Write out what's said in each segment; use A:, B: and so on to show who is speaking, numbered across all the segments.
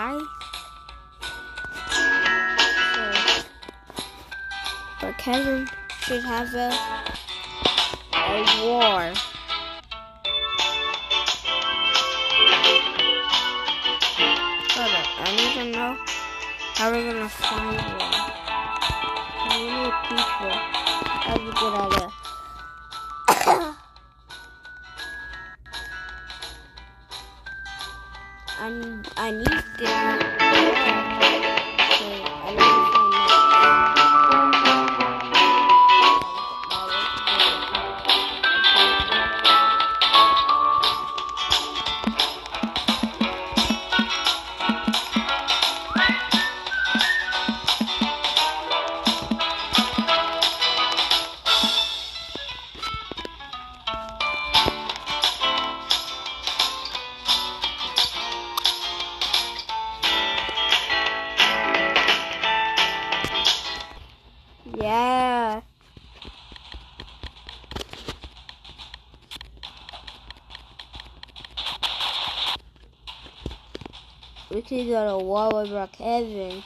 A: die. But Kevin should have a a war. Hold up, I need to know how we're gonna find one. We need people. That's a good idea. I, I need We could go to war with Brookhaven.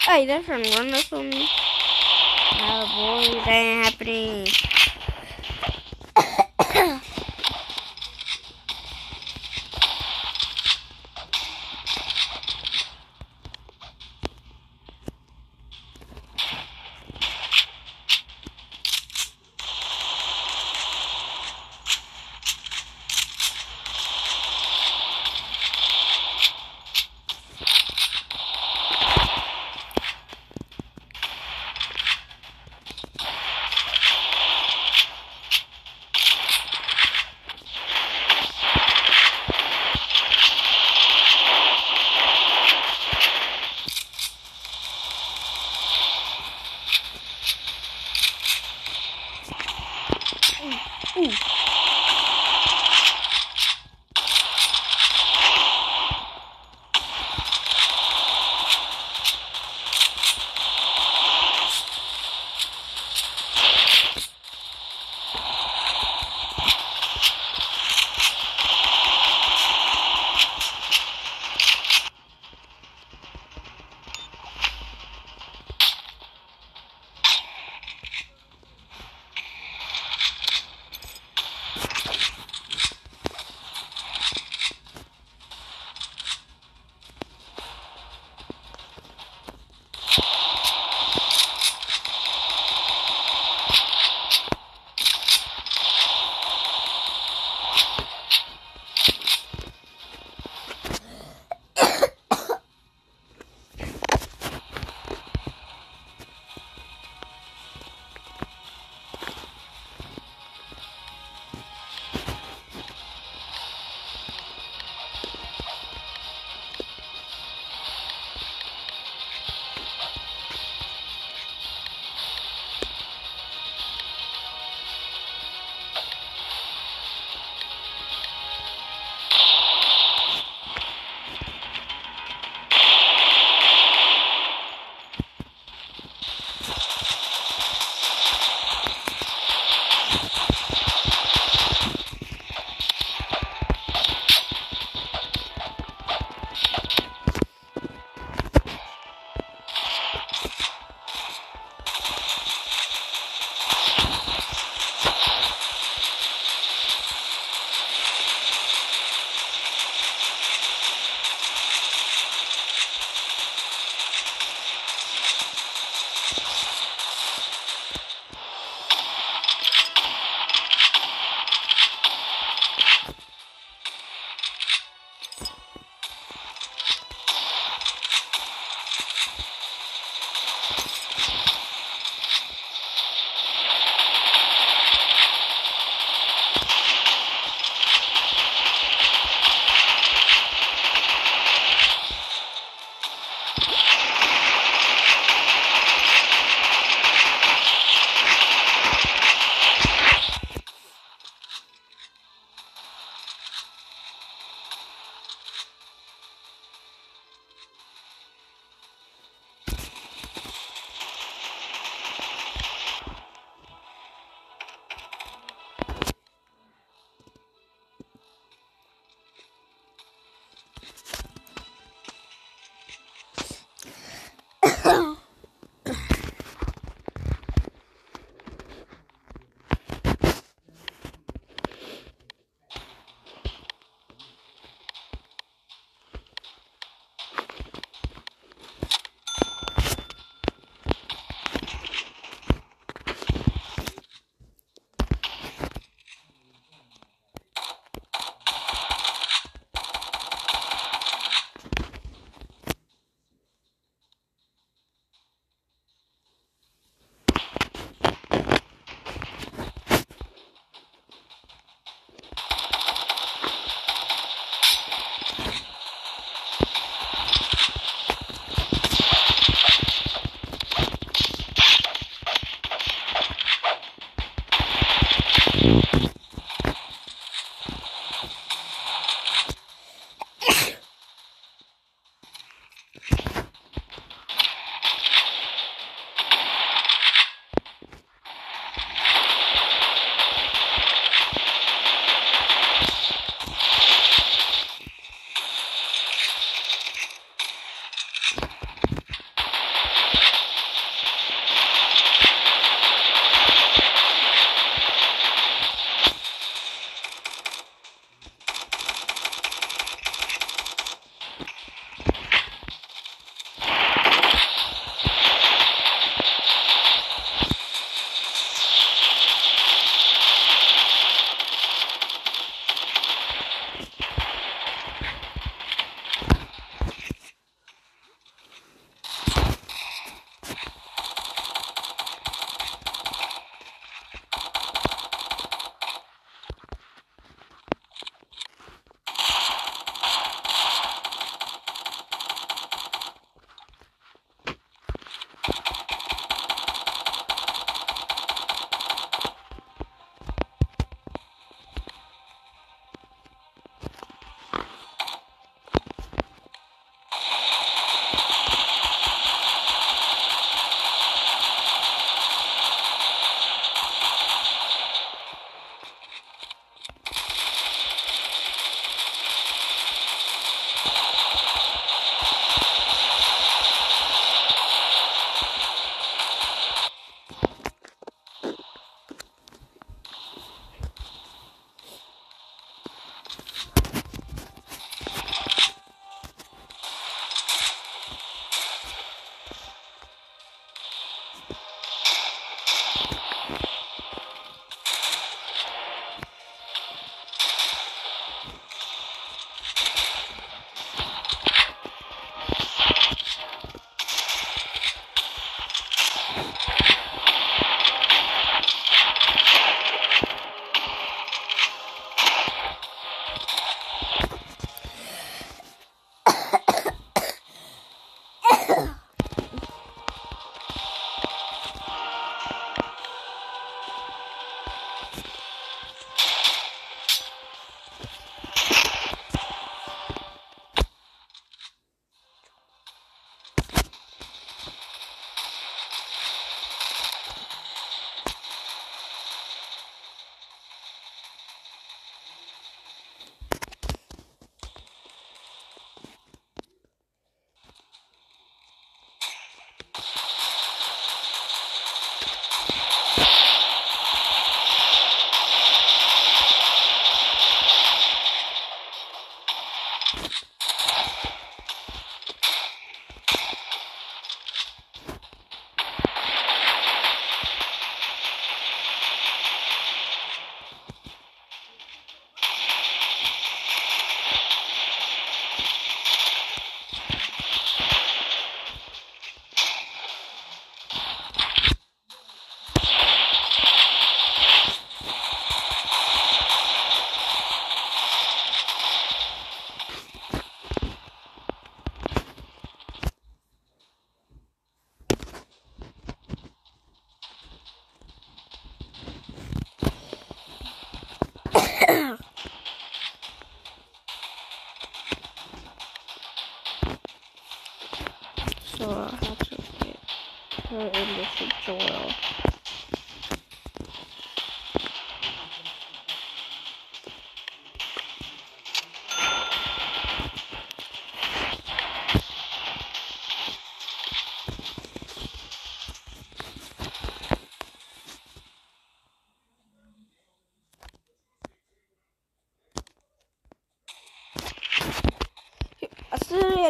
A: Hey, that's from for me. Oh boy, that ain't happening.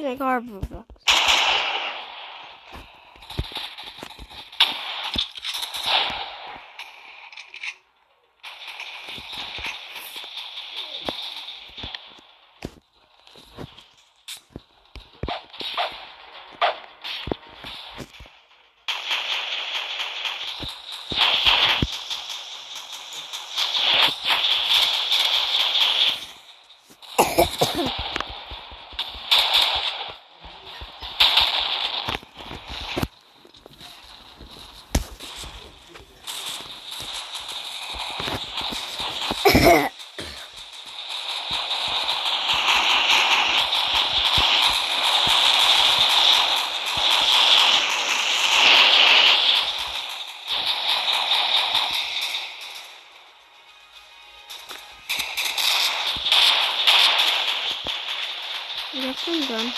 A: 这块儿补的。Yakındım.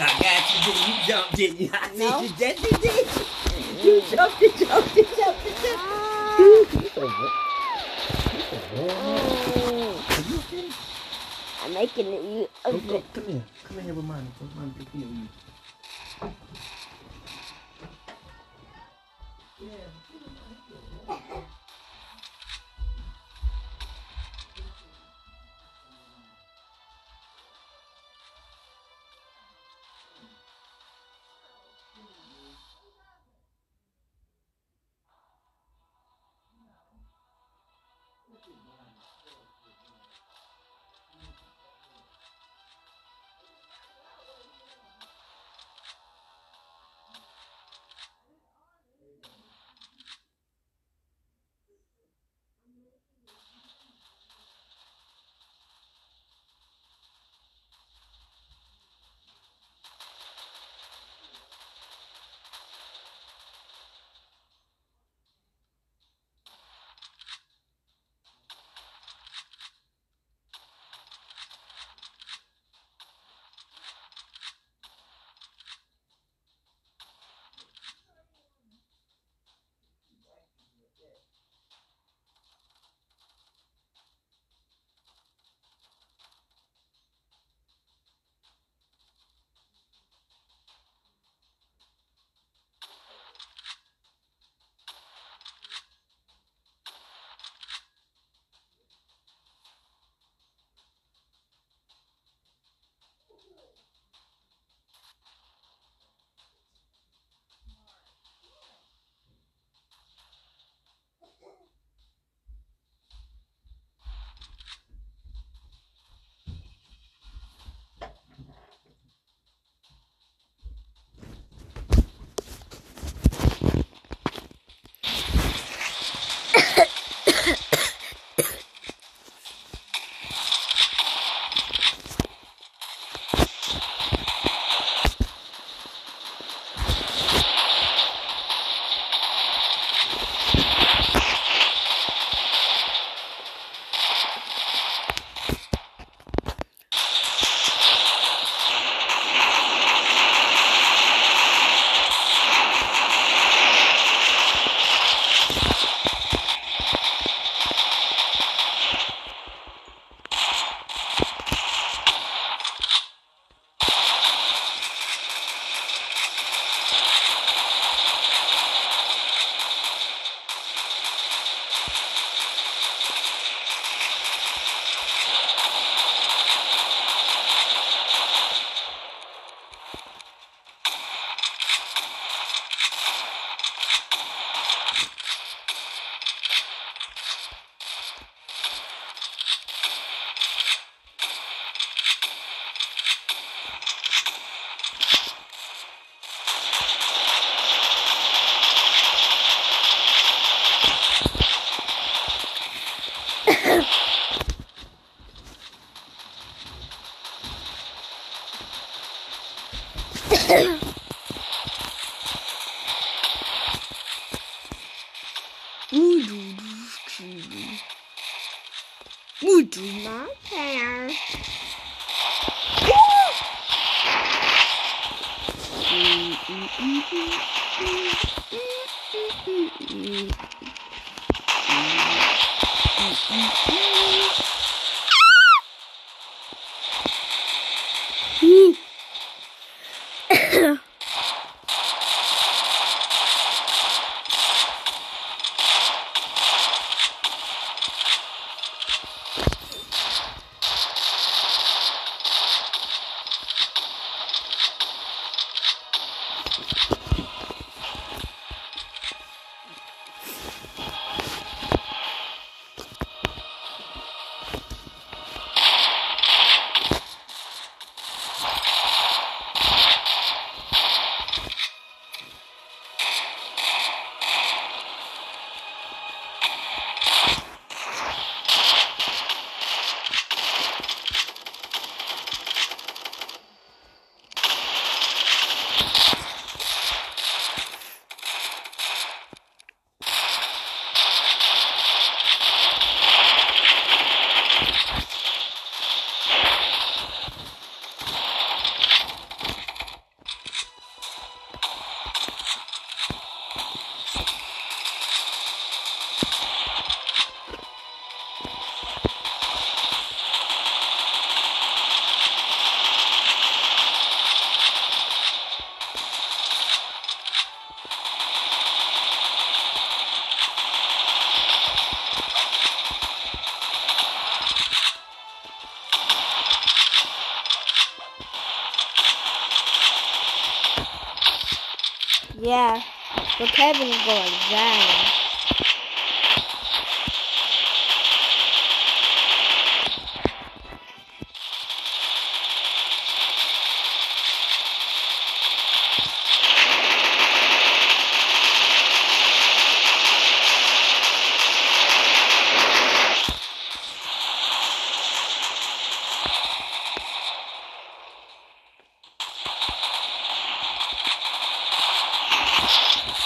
A: I
B: got you. You jumped, didn't you? I
A: no.
B: you. Yes, you did. You jumped, you jumped, you jumped, you jumped.
A: Oh.
B: Are you okay?
A: I'm making it. Okay.
B: Come, come, come here. Come here with mommy. Come mommy. Come here with you.
A: Yeah. Not care? Yeah, Kevin Gonzalez. you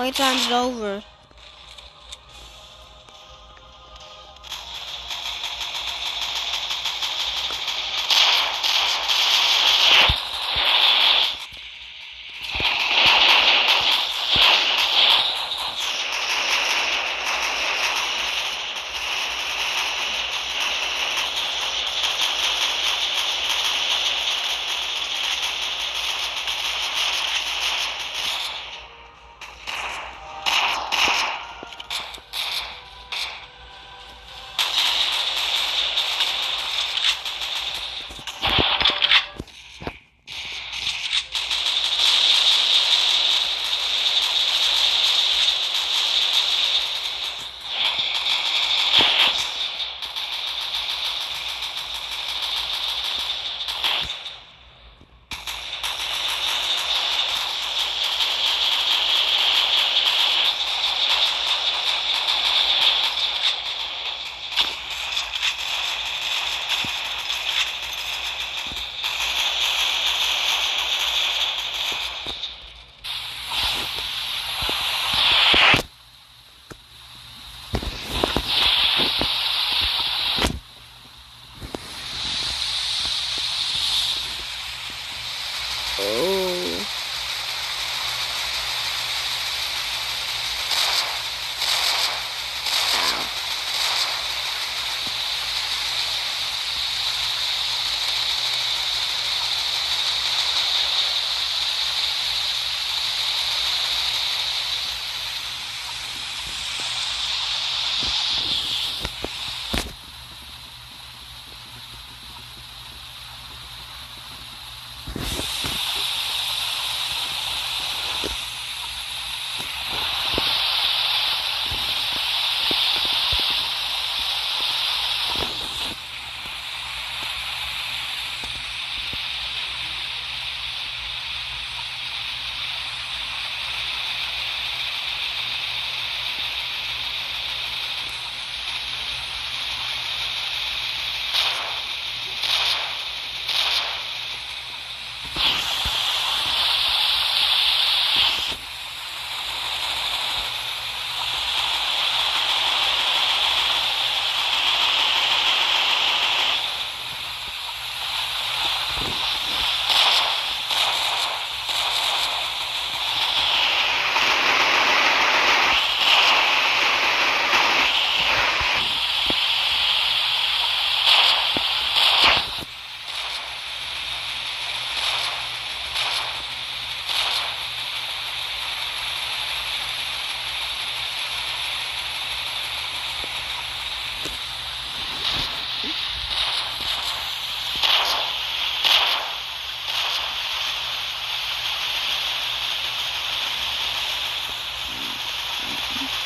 A: Playtime's over.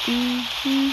A: Mm-hmm.